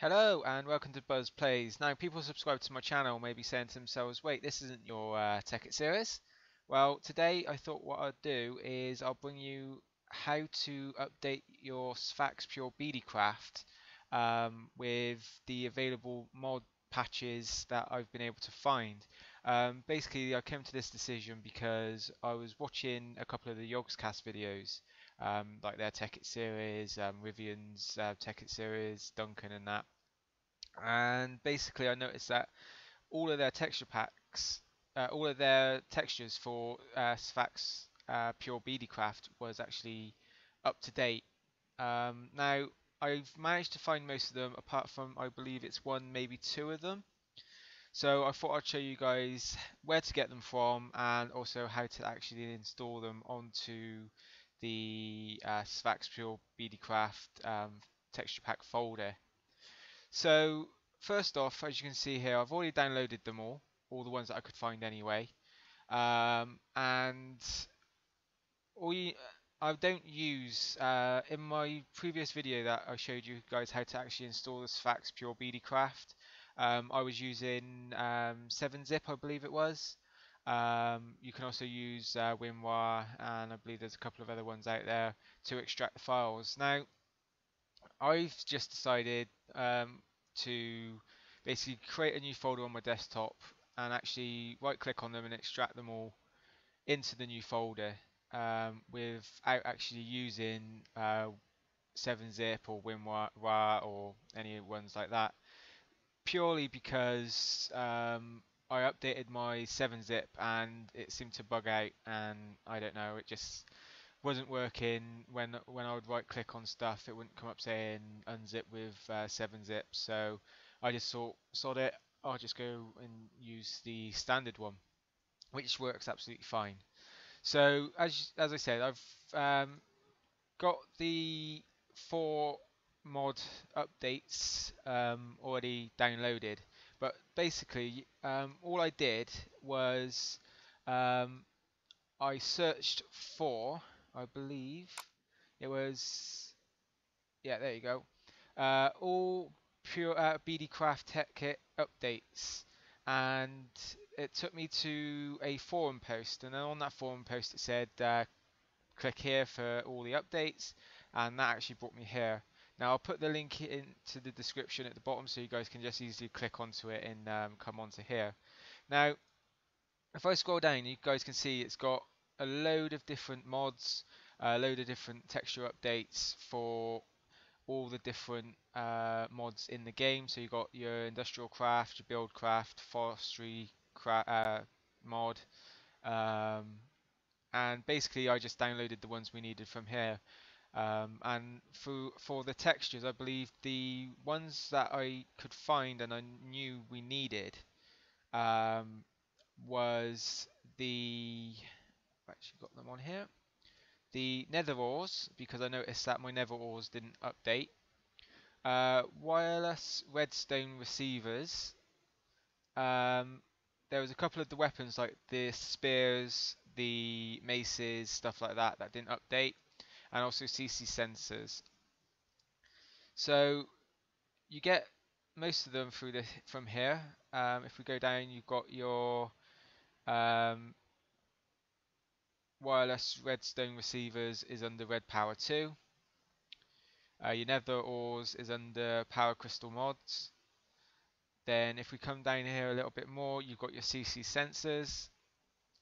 Hello and welcome to Buzz Plays. Now, people subscribe to my channel may be saying to themselves, wait, this isn't your uh, Tekkit series? Well, today I thought what I'd do is I'll bring you how to update your Sphax Pure BDcraft um, with the available mod patches that I've been able to find. Um, basically, I came to this decision because I was watching a couple of the Yogscast videos um, like their Tekkit series, um, Rythian's uh, series, Duncan and that. And basically I noticed that all of their texture packs, uh, all of their textures for uh, Sphax uh, Pure BDcraft was actually up to date. Um, now I've managed to find most of them apart from I believe it's one maybe two of them. So I thought I'd show you guys where to get them from and also how to actually install them onto the uh, Pure BDcraft um, texture pack folder. So first off, as you can see here, I've already downloaded them all, all the ones that I could find anyway. Um, and we, I don't use, uh, in my previous video that I showed you guys how to actually install the Sphax Pure BDcraft, um, I was using um, 7-zip I believe it was. Um, you can also use uh, WinRAR and I believe there's a couple of other ones out there to extract the files. Now, I've just decided um, to basically create a new folder on my desktop and actually right click on them and extract them all into the new folder um, without actually using uh, 7-zip or WinRAR or any ones like that purely because um, I updated my 7-zip and it seemed to bug out and I don't know, it just wasn't working. When when I would right click on stuff it wouldn't come up saying unzip with uh, 7-zip so I just thought sod it. I'll just go and use the standard one which works absolutely fine. So as as I said I've um, got the four mod updates um, already downloaded but basically, um, all I did was um, I searched for, I believe, it was, yeah, there you go, uh, all pure uh, BDcraft Tekkit updates, and it took me to a forum post, and then on that forum post it said, uh, click here for all the updates, and that actually brought me here. Now I'll put the link into the description at the bottom so you guys can just easily click onto it and um, come onto here. Now if I scroll down you guys can see it's got a load of different mods, a load of different texture updates for all the different uh, mods in the game. So you've got your industrial craft, your build craft, forestry cra uh, mod, um, and basically I just downloaded the ones we needed from here. Um, and for for the textures, I believe the ones that I could find and I knew we needed um, was the I've actually got them on here. The nether ores because I noticed that my nether ores didn't update. Uh, wireless redstone receivers. Um, there was a couple of the weapons like the spears, the maces, stuff like that that didn't update and also CC sensors. So you get most of them through the from here. Um, if we go down, you've got your um, wireless redstone receivers is under Red Power 2. Uh, your nether ores is under Power Crystal mods. Then if we come down here a little bit more, you've got your CC sensors.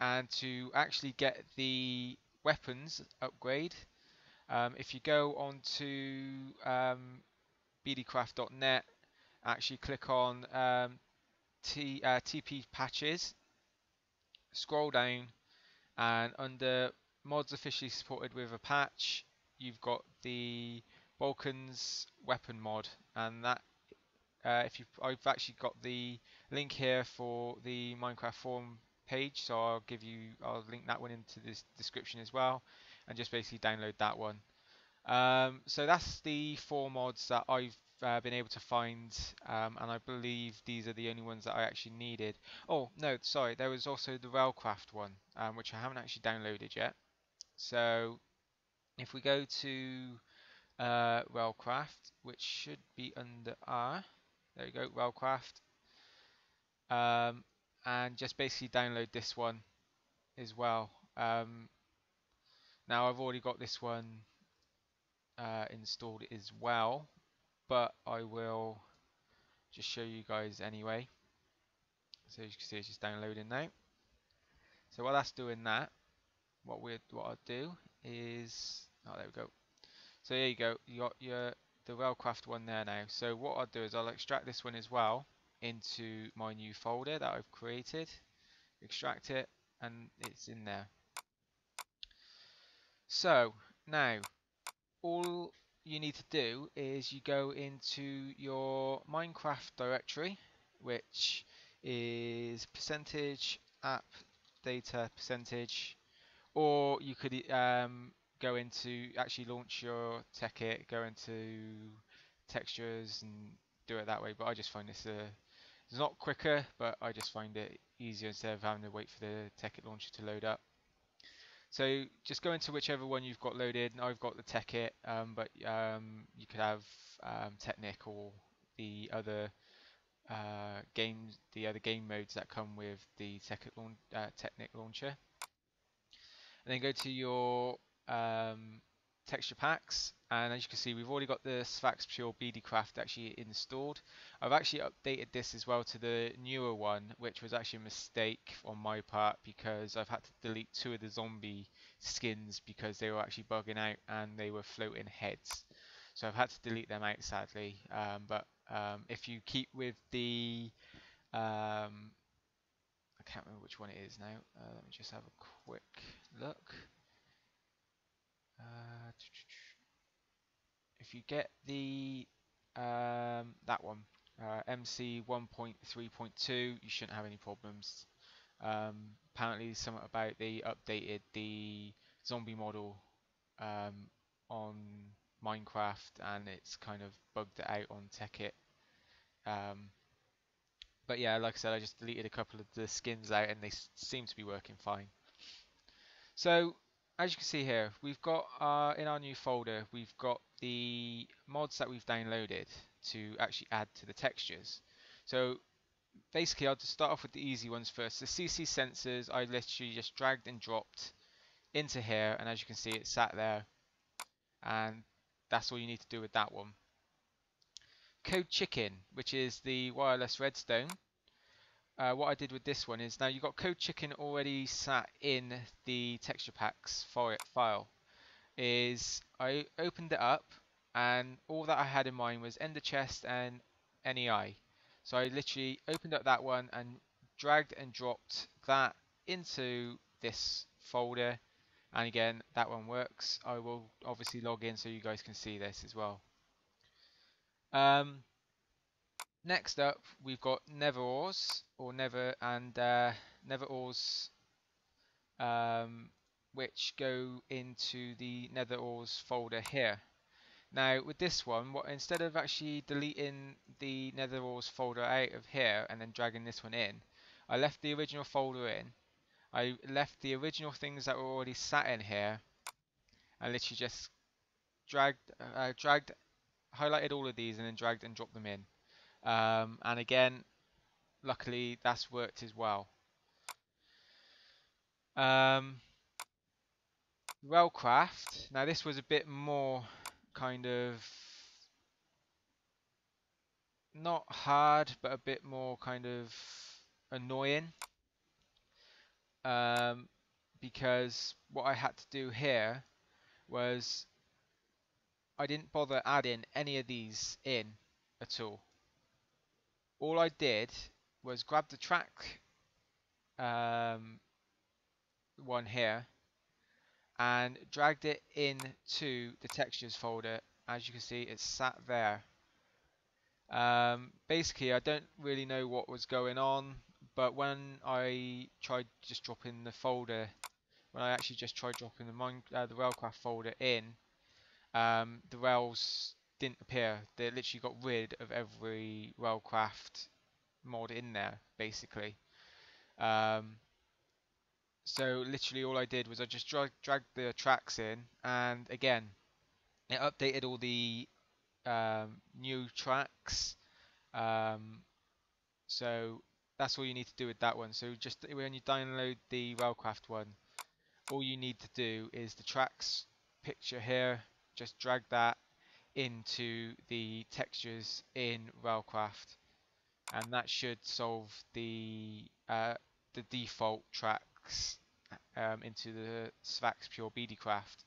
And to actually get the weapons upgrade, um, if you go on to um, bdcraft.net, actually click on um, T, uh, TP patches, scroll down, and under mods officially supported with a patch, you've got the Balkon's weapon mod, and that uh, if you I've actually got the link here for the Minecraft forum page, so I'll give you I'll link that one into this description as well and just basically download that one. Um, so that's the four mods that I've uh, been able to find um, and I believe these are the only ones that I actually needed. Oh no sorry there was also the Railcraft one um, which I haven't actually downloaded yet. So if we go to uh, Railcraft, which should be under R. There we go, Railcraft. Um, and just basically download this one as well. Um, now I've already got this one uh, installed as well, but I will just show you guys anyway. So as you can see, it's just downloading now. So while that's doing that, what we what I'll do is, oh there we go. So there you go, you got your the Railcraft one there now. So what I'll do is I'll extract this one as well into my new folder that I've created, extract it, and it's in there. So now all you need to do is you go into your Minecraft directory, which is percentage app data percentage, or you could um, go into actually launch your Tekkit, go into textures and do it that way. But I just find this uh, it's not quicker, but I just find it easier instead of having to wait for the Tekkit launcher to load up. So just go into whichever one you've got loaded. I've got the Tekkit, um, but um, you could have um, Technic or the other uh, games, the other game modes that come with the laun uh, Technic launcher. And then go to your um, texture packs and as you can see we've already got the Sphax Pure BDcraft actually installed. I've actually updated this as well to the newer one which was actually a mistake on my part because I've had to delete two of the zombie skins because they were actually bugging out and they were floating heads. So I've had to delete them out sadly um, but um, if you keep with the um, I can't remember which one it is now. Uh, let me just have a quick look. Uh, if you get the um, that one uh, MC 1.3.2 you shouldn't have any problems. Um, apparently something about they updated the zombie model um, on Minecraft and it's kind of bugged it out on Tekkit. Um, but yeah like I said I just deleted a couple of the skins out and they seem to be working fine. So as you can see here, we've got uh, in our new folder, we've got the mods that we've downloaded to actually add to the textures. So basically, I'll just start off with the easy ones first. The CC sensors, I literally just dragged and dropped into here, and as you can see, it sat there, and that's all you need to do with that one. Code Chicken, which is the wireless redstone, uh, what I did with this one is now you've got Code Chicken already sat in the texture packs for it file. Is I opened it up and all that I had in mind was Ender Chest and NEI. So I literally opened up that one and dragged and dropped that into this folder and again that one works. I will obviously log in so you guys can see this as well. Um, Next up, we've got Nether ores or Nether and uh, Nether ores, um, which go into the Nether ores folder here. Now with this one, what instead of actually deleting the Nether ores folder out of here and then dragging this one in, I left the original folder in. I left the original things that were already sat in here, and literally just dragged, uh, dragged, highlighted all of these, and then dragged and dropped them in. Um, and again, luckily that's worked as well. Um, Railcraft, now this was a bit more kind of not hard, but a bit more kind of annoying. Um, because what I had to do here was I didn't bother adding any of these in at all all I did was grab the track um, one here and dragged it into the textures folder. As you can see, it's sat there. Um, basically, I don't really know what was going on, but when I tried just dropping the folder, when I actually just tried dropping the, Mine, uh, the Railcraft folder in, um, the rails didn't appear. They literally got rid of every Railcraft mod in there, basically. Um, so literally all I did was I just drag, dragged the tracks in, and again, it updated all the um, new tracks. Um, so that's all you need to do with that one. So just when you download the Railcraft one, all you need to do is the tracks picture here, just drag that into the textures in Railcraft and that should solve the uh, the default tracks um, into the Sphax Pure BDcraft.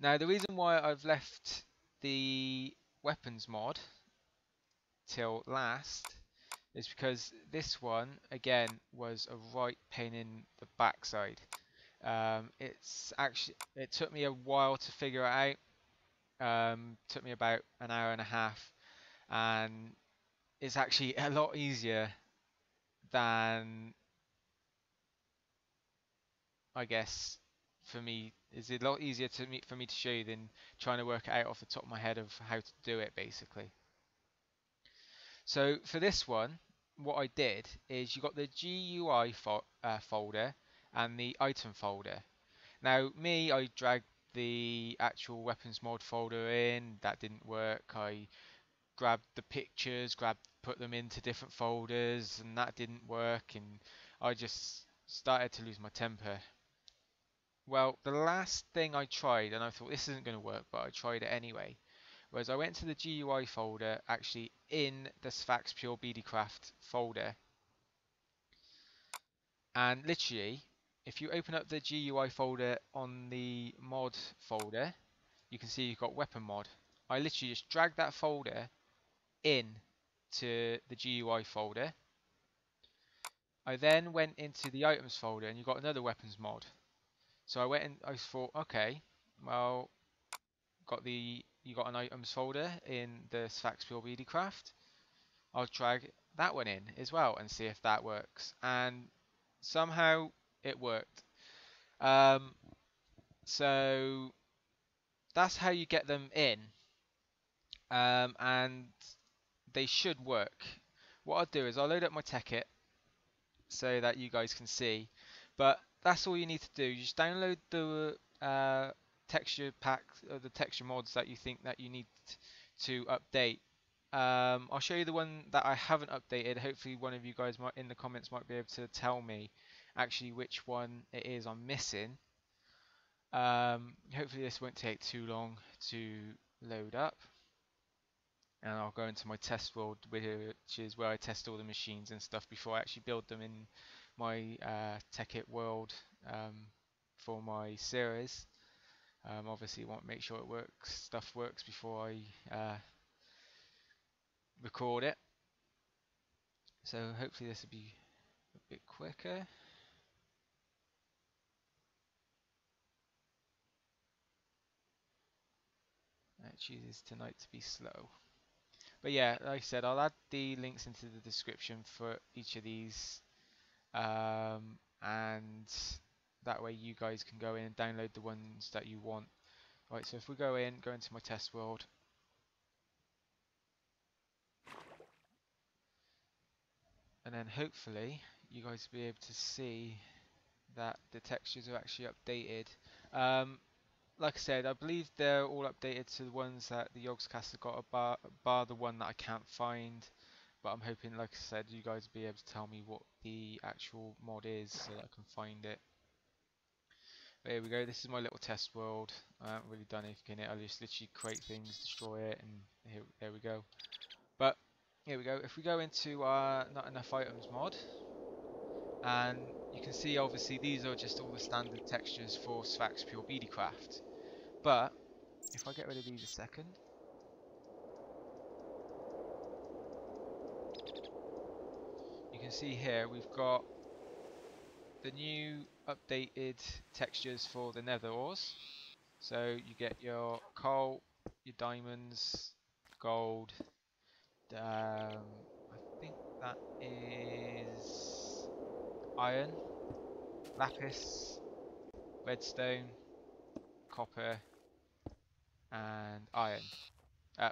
Now the reason why I've left the weapons mod till last is because this one again was a right pain in the backside. Um, it's actually it took me a while to figure it out. Um, took me about an hour and a half, and it's actually a lot easier than I guess for me is a lot easier to for me to show you than trying to work it out off the top of my head of how to do it basically. So for this one, what I did is you got the GUI fo uh, folder and the item folder. Now me, I dragged the actual weapons mod folder in, that didn't work. I grabbed the pictures, grabbed put them into different folders and that didn't work and I just started to lose my temper. Well, the last thing I tried, and I thought this isn't going to work, but I tried it anyway, was I went to the GUI folder actually in the Sphax Pure BDcraft folder. And literally, if you open up the GUI folder on the mod folder, you can see you've got weapon mod. I literally just dragged that folder in to the GUI folder. I then went into the items folder and you got another weapons mod. So I went and I thought, okay, well, got the you got an items folder in the Sphax Pure. I'll drag that one in as well and see if that works. And somehow it worked. Um, so that's how you get them in. Um, and they should work. What I'll do is I'll load up my Tekkit so that you guys can see. But that's all you need to do. You just download the uh, texture pack, or the texture mods that you think that you need to update. Um, I'll show you the one that I haven't updated. Hopefully one of you guys might in the comments might be able to tell me actually which one it is I'm missing. Um, hopefully this won't take too long to load up and I'll go into my test world which is where I test all the machines and stuff before I actually build them in my uh, Tekkit world um, for my series. Um, obviously want to make sure it works, stuff works before I uh, record it. So hopefully this will be a bit quicker. Chooses tonight to be slow. But yeah, like I said, I'll add the links into the description for each of these. Um, and that way you guys can go in and download the ones that you want. Right, so if we go in, go into my test world. And then hopefully you guys will be able to see that the textures are actually updated. Um, like I said, I believe they're all updated to the ones that the Yogscast have got, bar, bar the one that I can't find. But I'm hoping, like I said, you guys will be able to tell me what the actual mod is so that I can find it. But here we go, this is my little test world. I haven't really done anything in it, I just literally create things, destroy it, and here, there we go. But, here we go, if we go into our Not Enough Items mod, and you can see obviously these are just all the standard textures for Sphax Pure BDcraft. But if I get rid of these a second, you can see here we've got the new updated textures for the nether ores. So you get your coal, your diamonds, gold. Um, I think that is iron, lapis, redstone, copper, and iron. Uh,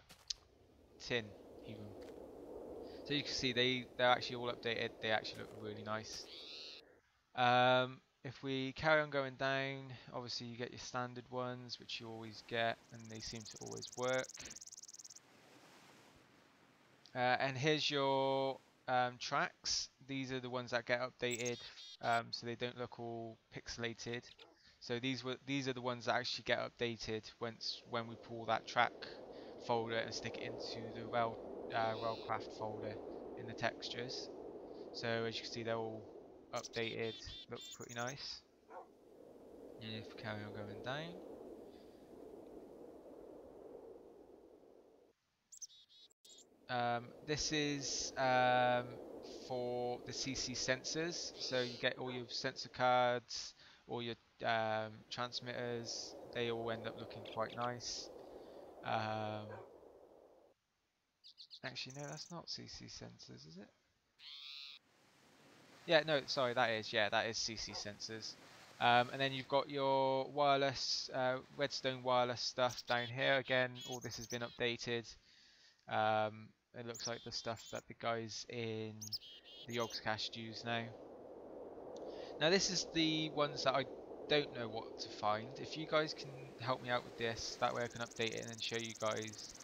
tin, even. So you can see they, they're actually all updated. They actually look really nice. Um, if we carry on going down, obviously you get your standard ones, which you always get, and they seem to always work. Uh, and here's your um, tracks. These are the ones that get updated, um, so they don't look all pixelated. So these were these are the ones that actually get updated once when we pull that track folder and stick it into the Rail uh, Railcraft folder in the textures. So as you can see, they're all updated, look pretty nice. And if we carry on going down, um, this is um, for the CC sensors. So you get all your sensor cards, all your um, transmitters. They all end up looking quite nice. Um, actually, no, that's not CC sensors, is it? Yeah, no, sorry, that is, yeah, that is CC sensors. Um, and then you've got your wireless, uh, Redstone wireless stuff down here. Again, all this has been updated. Um, it looks like the stuff that the guys in the Yogscast use now. Now this is the ones that I don't know what to find. If you guys can help me out with this, that way I can update it and show you guys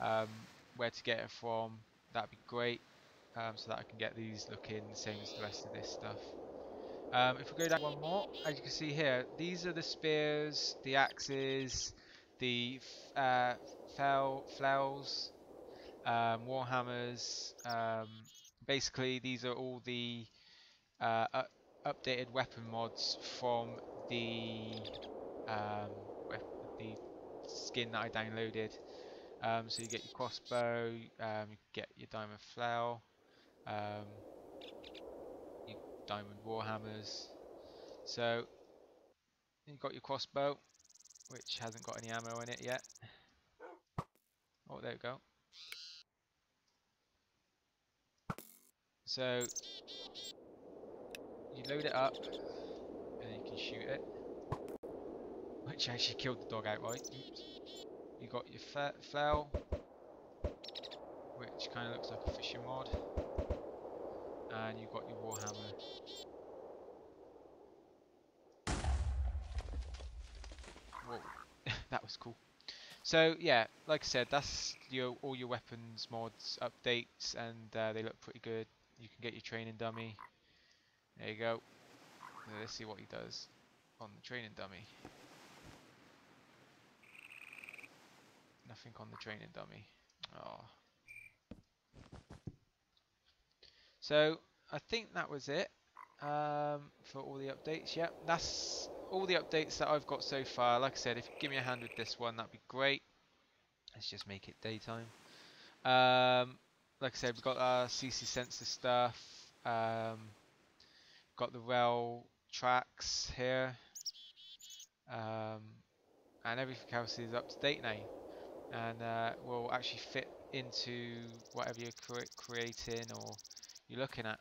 um, where to get it from, that'd be great um, so that I can get these looking the same as the rest of this stuff. Um, if we go down one more, as you can see here, these are the spears, the axes, the uh, fell, flails, um, warhammers. Um, basically, these are all the uh, updated weapon mods from the um, the skin that I downloaded. Um, so you get your crossbow, um, you get your diamond flail, um, your diamond warhammers. So you've got your crossbow, which hasn't got any ammo in it yet. Oh, there we go. So you load it up, and you can shoot it. Which actually killed the dog outright. You got your flail, which kind of looks like a fishing rod and you've got your Warhammer. Whoa, that was cool. So yeah, like I said, that's your all your weapons mods updates, and uh, they look pretty good. You can get your training dummy. There you go. Now let's see what he does on the training dummy. Nothing on the training dummy. Oh. So I think that was it um, for all the updates. Yep, that's all the updates that I've got so far. Like I said, if you give me a hand with this one, that'd be great. Let's just make it daytime. Um, like I said, we've got our CC sensor stuff. Um, got the rail tracks here. Um, and everything else is up to date now. And uh, will actually fit into whatever you're cre creating or you're looking at.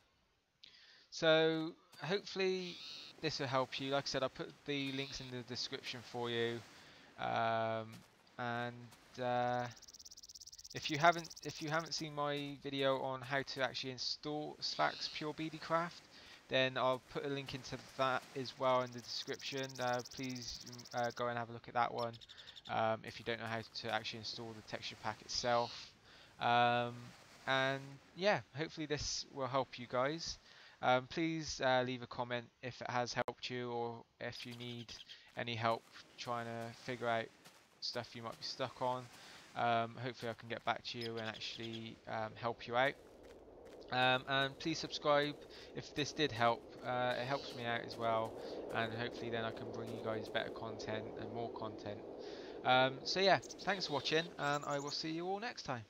So hopefully this will help you. Like I said, I'll put the links in the description for you. Um, and uh, if you haven't if you haven't seen my video on how to actually install Sphax Pure BDcraft, then I'll put a link into that as well in the description. Uh, please uh, go and have a look at that one um, if you don't know how to actually install the texture pack itself. Um, and yeah hopefully this will help you guys um, please uh, leave a comment if it has helped you or if you need any help trying to figure out stuff you might be stuck on um, hopefully I can get back to you and actually um, help you out um, and please subscribe if this did help. Uh, it helps me out as well. And hopefully then I can bring you guys better content and more content. Um, so yeah thanks for watching and I will see you all next time